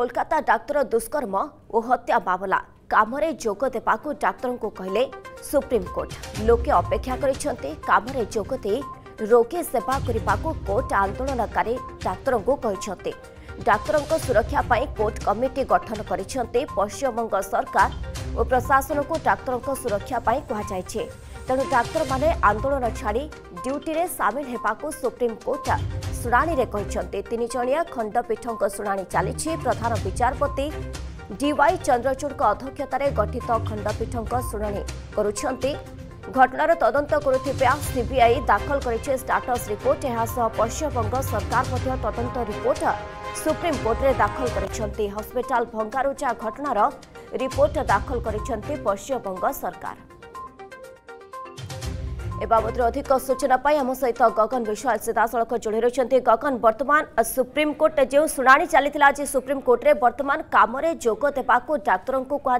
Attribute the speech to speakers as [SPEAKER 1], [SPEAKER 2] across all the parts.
[SPEAKER 1] କୋଲକାତା ଡାକ୍ତର ଦୁଷ୍କର୍ମ ଓ ହତ୍ୟା ମାମଲା କାମରେ ଯୋଗ ଦେବାକୁ ଡାକ୍ତରଙ୍କୁ କହିଲେ ସୁପ୍ରିମକୋର୍ଟ ଲୋକେ ଅପେକ୍ଷା କରିଛନ୍ତି କାମରେ ଯୋଗ ଦେଇ ରୋଗୀ ସେବା କରିବାକୁ କୋର୍ଟ ଆନ୍ଦୋଳନକାରୀ ଡାକ୍ତରଙ୍କୁ କହିଛନ୍ତି ଡାକ୍ତରଙ୍କ ସୁରକ୍ଷା ପାଇଁ କୋର୍ଟ କମିଟି ଗଠନ କରିଛନ୍ତି ପଶ୍ଚିମବଙ୍ଗ ସରକାର ଓ ପ୍ରଶାସନକୁ ଡାକ୍ତରଙ୍କ ସୁରକ୍ଷା ପାଇଁ କୁହାଯାଇଛି ତେଣୁ ଡାକ୍ତରମାନେ ଆନ୍ଦୋଳନ ଛାଡ଼ି ଡ୍ୟୁଟିରେ ସାମିଲ ହେବାକୁ ସୁପ୍ରିମକୋର୍ଟ ଶୁଣାଣିରେ କହିଛନ୍ତି ତିନିଜଣିଆ ଖଣ୍ଡପୀଠଙ୍କ ଶୁଣାଣି ଚାଲିଛି ପ୍ରଧାନ ବିଚାରପତି ଡିୱାଇ ଚନ୍ଦ୍ରଚୂଡ଼ଙ୍କ ଅଧ୍ୟକ୍ଷତାରେ ଗଠିତ ଖଣ୍ଡପୀଠଙ୍କ ଶୁଣାଣି କରୁଛନ୍ତି ଘଟଣାର ତଦନ୍ତ କରୁଥିବା ସିବିଆଇ ଦାଖଲ କରିଛି ଷ୍ଟାଟସ୍ ରିପୋର୍ଟ ଏହାସହ ପଶ୍ଚିମବଙ୍ଗ ସରକାର ମଧ୍ୟ ତଦନ୍ତ ରିପୋର୍ଟ ସୁପ୍ରିମକୋର୍ଟରେ ଦାଖଲ କରିଛନ୍ତି ହସ୍ପିଟାଲ ଭଙ୍ଗାରୁଜା ଘଟଣାର ରିପୋର୍ଟ ଦାଖଲ କରିଛନ୍ତି ପଶ୍ଚିମବଙ୍ଗ ସରକାର ए बाबत अधिक सूचना आम सहित गगन विश्वाल सीधासख जोड़ी रही गगन बर्तमान सुप्रीमकोर्ट जो शुणी चली आज सुप्रीमकोर्टे बर्तमान कम जोग देवा डाक्तर
[SPEAKER 2] को कह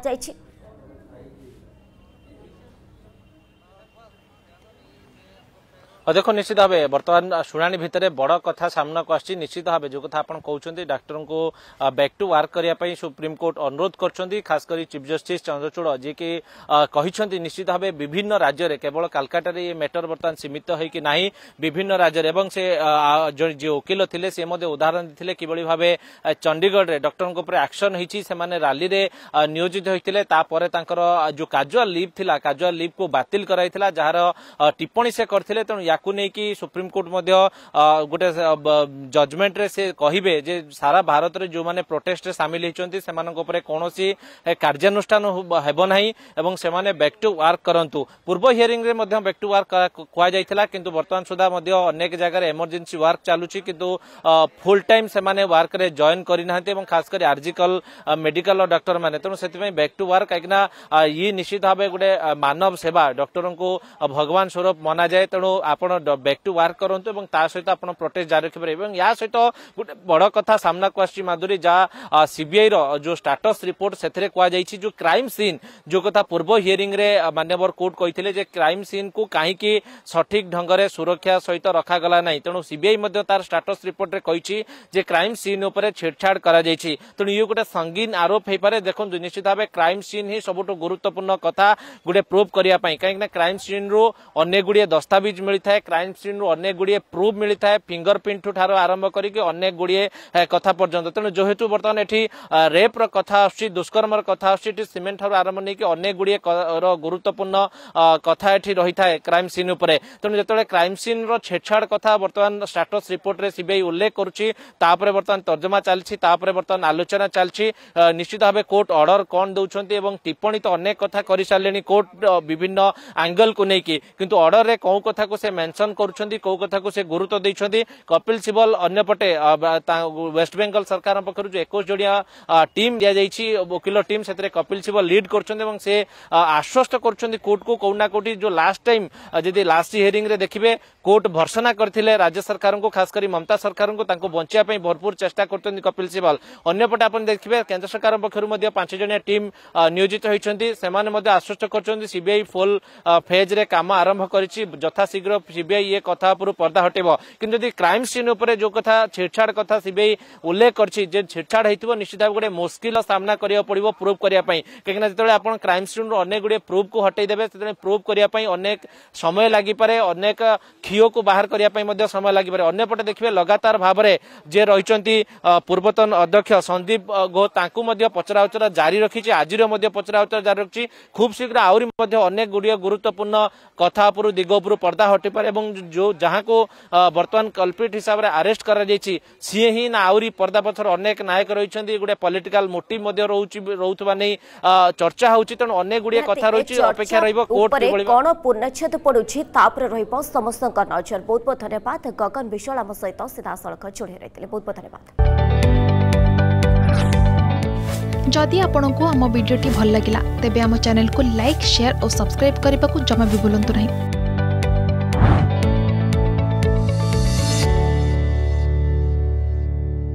[SPEAKER 2] অধ্যক্ষ নিশ্চিত ভাবে বর্তমান শুনানি ভিতরে বড় কথা সামনাকু আসছে নিশ্চিত ভাবে যে কথা আপনার কৌন ডাক্তর ব্যাক টু ওয়ার্ক করা সুপ্রিমকোর্ট অনুরোধ করছেন খাশ করে চিফ জস্টিস চন্দ্রচূড় যিকি নিশ্চিত ভাবে বিভিন্ন রাজ্যের কেবল কালকাটার এই ম্যাটর বর্তমান সীমিত হয়েকি না বিভিন্ন রাজ্যের এবং সে যে ওকিল লে সে উদাহরণ দিয়ে কিভাবে ভাবে চণ্ডীগড়ে ডক্টর উপরে আকশন হয়েছি সে রালি নিয়োজিত হয়েছিল তাপরে তাঁর যে কাজুয়াল লিভ লা কাজুয়াল লিভ কু বাতিল করাই যার টিপ্পণী সে করলে তেমন ୟାକୁ ନେଇକି ସୁପ୍ରିମକୋର୍ଟ ମଧ୍ୟ ଗୋଟେ ଜଜମେଣ୍ଟରେ ସେ କହିବେ ଯେ ସାରା ଭାରତରେ ଯେଉଁମାନେ ପ୍ରୋଟେଷ୍ଟରେ ସାମିଲ ହୋଇଛନ୍ତି ସେମାନଙ୍କ ଉପରେ କୌଣସି କାର୍ଯ୍ୟାନୁଷ୍ଠାନ ହେବ ନାହିଁ ଏବଂ ସେମାନେ ବ୍ୟାକ୍ ଟୁ ୱାର୍କ କରନ୍ତୁ ପୂର୍ବ ହିୟରିଂରେ ମଧ୍ୟ ବ୍ୟାକ୍ ଟୁ ୱାର୍କ କୁହାଯାଇଥିଲା କିନ୍ତୁ ବର୍ତ୍ତମାନ ସୁଦ୍ଧା ମଧ୍ୟ ଅନେକ ଜାଗାରେ ଏମର୍ଜେନ୍ସି ୱାର୍କ ଚାଲୁଛି କିନ୍ତୁ ଫୁଲ୍ ଟାଇମ୍ ସେମାନେ ୱାର୍କରେ ଜଏନ୍ କରିନାହାନ୍ତି ଏବଂ ଖାସ୍ କରି ଆର୍ଜିକାଲ ମେଡିକାଲ ଡକ୍ଟରମାନେ ତେଣୁ ସେଥିପାଇଁ ବ୍ୟାକ୍ ଟୁ ୱାର୍କ କାହିଁକିନା ଇଏ ନିଶ୍ଚିତ ଭାବେ ଗୋଟେ ମାନବ ସେବା ଡକ୍ଟରଙ୍କୁ ଭଗବାନ ସ୍ୱରୂପ ମନାଯାଏ ତେଣୁ ଆପଣ ଆପଣ ବ୍ୟାକ୍ ଟୁ ୱାର୍କ କରନ୍ତୁ ଏବଂ ତା ସହିତ ଆପଣ ପ୍ରୋଟେଷ୍ଟ ଜାରି ରଖିପାରିବେ ଏବଂ ଏହା ସହିତ ଗୋଟେ ବଡ଼ କଥା ସାମ୍ନାକୁ ଆସିଛି ମାଧୁରୀ ଯାହା ସିବିଆଇର ଯେଉଁ ଷ୍ଟାଟସ୍ ରିପୋର୍ଟ ସେଥିରେ କୁହାଯାଇଛି ଯେଉଁ କ୍ରାଇମ୍ ସିନ୍ ଯେଉଁ କଥା ପୂର୍ବ ହିୟରିଂରେ ମାନ୍ୟବର କୋର୍ଟ କହିଥିଲେ ଯେ କ୍ରାଇମ୍ ସିନ୍କୁ କାହିଁକି ସଠିକ୍ ଢଙ୍ଗରେ ସୁରକ୍ଷା ସହିତ ରଖାଗଲା ନାହିଁ ତେଣୁ ସିବିଆଇ ମଧ୍ୟ ତାର ଷ୍ଟାଟସ୍ ରିପୋର୍ଟରେ କହିଛି ଯେ କ୍ରାଇମ୍ ସିନ୍ ଉପରେ ଛେଡ଼ଛାଡ଼ କରାଯାଇଛି ତେଣୁ ଇଏ ଗୋଟେ ସଙ୍ଗୀନ ଆରୋପ ହୋଇପାରେ ଦେଖନ୍ତୁ ନିଶ୍ଚିତ ଭାବେ କ୍ରାଇମ୍ ସିନ୍ ହିଁ ସବୁଠୁ ଗୁରୁତ୍ୱପୂର୍ଣ୍ଣ କଥା ଗୋଟେ ପ୍ରୁଭ୍ କରିବା ପାଇଁ କାହିଁକିନା କ୍ରାଇମ୍ ସିନ୍ରୁ ଅନେକ ଗୁଡ଼ିଏ ଦସ୍ତାବିଜ ମିଳିଥାଏ ମିଳିଥାଏ କ୍ରାଇମ୍ ସିନ୍ରୁ ଅନେକ ଗୁଡ଼ିଏ ପ୍ରୁଫ୍ ମିଳିଥାଏ ଫିଙ୍ଗର ପ୍ରିଣ୍ଟ ଠାରୁ ଆରମ୍ଭ କରିକି ଅନେକ ଗୁଡ଼ିଏ କଥା ପର୍ଯ୍ୟନ୍ତ ତେଣୁ ଯେହେତୁ ବର୍ତ୍ତମାନ ଏଠି ରେପ୍ର କଥା ଆସୁଛି ଦୁଷ୍କର୍ମର କଥା ଆସୁଛି ଏଠି ସିମେଣ୍ଟ ଠାରୁ ଆରମ୍ଭ ନେଇକି ଅନେକ ଗୁଡ଼ିଏ ଗୁରୁତ୍ୱପୂର୍ଣ୍ଣ କଥା ଏଠି ରହିଥାଏ କ୍ରାଇମ୍ ସିନ୍ ଉପରେ ତେଣୁ ଯେତେବେଳେ କ୍ରାଇମ୍ ସିନ୍ର ଛେଡ଼ଛାଡ଼ କଥା ବର୍ତ୍ତମାନ ଷ୍ଟାଟସ୍ ରିପୋର୍ଟରେ ସିବିଆଇ ଉଲ୍ଲେଖ କରୁଛି ତାପରେ ବର୍ତ୍ତମାନ ତର୍ଜମା ଚାଲିଛି ତାପରେ ବର୍ତ୍ତମାନ ଆଲୋଚନା ଚାଲିଛି ନିଶ୍ଚିତ ଭାବେ କୋର୍ଟ ଅର୍ଡର କ'ଣ ଦେଉଛନ୍ତି ଏବଂ ଟିପ୍ପଣୀ ତ ଅନେକ କଥା କରିସାରିଲେଣି କୋର୍ଟ ବିଭିନ୍ନ ଆଙ୍ଗଲକୁ ନେଇକି କିନ୍ତୁ ଅର୍ଡରରେ କେଉଁ କଥାକୁ ସେ मेनसन କରୁଛନ୍ତି କୋଉ କଥାକୁ ସେ ଗୁରୁତ୍ୱ ଦେଇଛନ୍ତି କପିଲ ସିବଲ ଅନ୍ୟପଟେ ୱେଷ୍ଟବେଙ୍ଗଲ ସରକାର ପକ୍ଷରୁ ଯେଉଁ ଏକୋଇଶ ଜଣିଆ ଟିମ୍ ଦିଆଯାଇଛି ଓକିଲ ଟିମ୍ ସେଥିରେ କପିଲ ସିବଲ ଲିଡ୍ କରୁଛନ୍ତି ଏବଂ ସେ ଆଶ୍ୱସ୍ତ କରୁଛନ୍ତି କୋର୍ଟକୁ କୋଉ ନା କୋଉଠି ଯେଉଁ ଲାଷ୍ଟ ଟାଇମ୍ ଯଦି ଲାଷ୍ଟ ହିୟରିଂରେ ଦେଖିବେ କୋର୍ଟ ଭର୍ସନା କରିଥିଲେ ରାଜ୍ୟ ସରକାରଙ୍କୁ ଖାସ କରି ମମତା ସରକାରଙ୍କୁ ତାଙ୍କୁ ବଞ୍ଚିବା ପାଇଁ ଭରପୁର ଚେଷ୍ଟା କରୁଛନ୍ତି କପିଲ ସିବଲ ଅନ୍ୟପଟେ ଆପଣ ଦେଖିବେ କେନ୍ଦ୍ର ସରକାର ପକ୍ଷରୁ ମଧ୍ୟ ପାଞ୍ଚ ଜଣିଆ ଟିମ୍ ନିୟୋଜିତ ହୋଇଛନ୍ତି ସେମାନେ ମଧ୍ୟ ଆଶ୍ୱସ୍ତ କରୁଛନ୍ତି ସିବିଆଇ ଫୁଲ୍ ଫେଜ୍ରେ କାମ ଆରମ୍ଭ କରିଛି ଯଥାଶୀଘ୍ର সিবিআই এ কথা উপরু পর্দা হটেব কিন্তু যদি ক্রাইম সিন উপরে যে কথা ছিড়ছাড় কথা সিবিআই উল্লেখ করছি যে ছিড়ছাড় হয়েছিল নিশ্চিত ভাবে গোটে মুশকিল সামনা করা পড়ব প্রুভ করা কিনা যেতবে আপনার ক্রাইম সিন্রু অনেক গুড়িয়ে প্রুভ কু হটাই দেবে সেতবে প্রুভ করা অনেক সময় লাগিপারে অনেক ক্ষিয়কু বাহার করা সময় লাগিপারে অন্যপটে দেখবে লগাতার ভাবে যে রয়েছেন পূর্বতন অধ্যক্ষ সন্দীপ ঘো তাঁকু পচরা উচরা জারি রাখিছে আজির পচরা উচরা জারি রাখছি খুব শীঘ্র আহরি অনেক গুড়িয়ে গুরুত্বপূর্ণ কথা উপর দিগ উপর পর্দা হটিপারে ପାଖରେ ଏବଂ ଯେଉଁ ଯାହାକୁ ବର୍ତ୍ତମାନ କଲ୍ପ୍ରିଟ୍ ହିସାବରେ ଆରେଷ୍ଟ କରାଯାଇଛି ସିଏ ହିଁ ନା ଆହୁରି ପର୍ଦ୍ଦାପଥର ଅନେକ ନାୟକ ରହିଛନ୍ତି ଗୋଟେ ପଲିଟିକାଲ ମୋଟିଭ୍ ମଧ୍ୟ ରହୁଛି ରହୁଥିବା ନେଇ ଚର୍ଚ୍ଚା ହେଉଛି ତେଣୁ ଅନେକ ଗୁଡ଼ିଏ କଥା ରହିଛି ଅପେକ୍ଷା ରହିବ କୋର୍ଟ କିଭଳି
[SPEAKER 1] କ'ଣ ପୂର୍ଣ୍ଣଚ୍ଛେଦ ପଡ଼ୁଛି ତାପରେ ରହିବ ସମସ୍ତଙ୍କ ନଜର ବହୁତ ବହୁତ ଧନ୍ୟବାଦ ଗଗନ ବିଶ୍ୱାଳ ଆମ ସହିତ ସିଧାସଳଖ ଯୋଡ଼ି ରହିଥିଲେ ବହୁତ ବହୁତ ଧନ୍ୟବାଦ
[SPEAKER 3] ଯଦି ଆପଣଙ୍କୁ ଆମ ଭିଡ଼ିଓଟି ଭଲ ଲାଗିଲା ତେବେ ଆମ ଚ୍ୟାନେଲକୁ ଲାଇକ୍ ସେୟାର ଓ ସବସ୍କ୍ରାଇବ୍ କରିବାକୁ ଜମା ବି ଭୁଲନ୍ତୁ ନାହିଁ